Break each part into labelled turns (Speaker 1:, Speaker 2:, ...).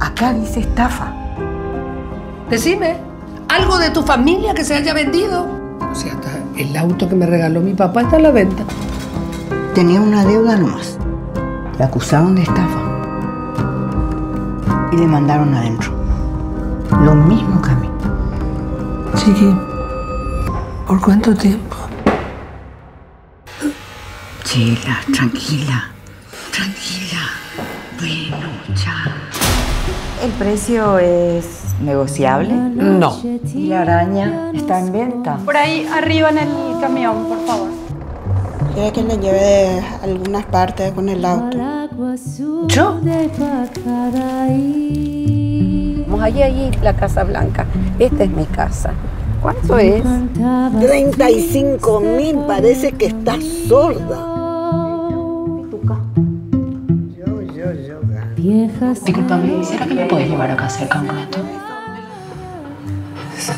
Speaker 1: Acá dice estafa.
Speaker 2: Decime, ¿algo de tu familia que se haya vendido? O sea, hasta el auto que me regaló mi papá está a la venta.
Speaker 1: Tenía una deuda nomás. La acusaron de estafa. Y le mandaron adentro. Lo mismo que a mí.
Speaker 2: Chiqui, ¿por cuánto tiempo?
Speaker 1: Chela, tranquila. Tranquila. Bueno, ya.
Speaker 3: ¿El precio es negociable?
Speaker 2: No.
Speaker 1: ¿Y la araña está en venta?
Speaker 4: Por ahí arriba en el camión, por favor.
Speaker 5: Quiere que le lleve de algunas partes con el auto.
Speaker 2: ¿Yo?
Speaker 3: Vamos allí, allí, la Casa Blanca. Esta es mi casa. ¿Cuánto es?
Speaker 5: 35 mil, parece que estás sorda.
Speaker 6: Disculpame, ¿será que me puedes llevar acá cerca un rato?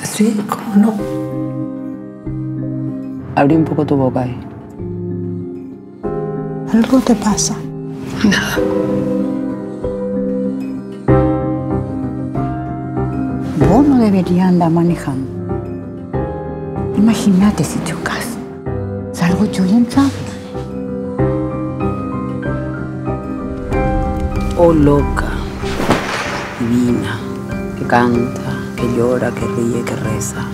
Speaker 2: Sí, ¿cómo no?
Speaker 3: Abrí un poco tu boca ahí.
Speaker 5: Algo te pasa.
Speaker 2: Nada.
Speaker 1: Vos no deberías andar manejando. Imagínate si chocas. Salgo yo y entramos.
Speaker 3: Oh, loca, divina, que canta, que llora, que ríe, que reza.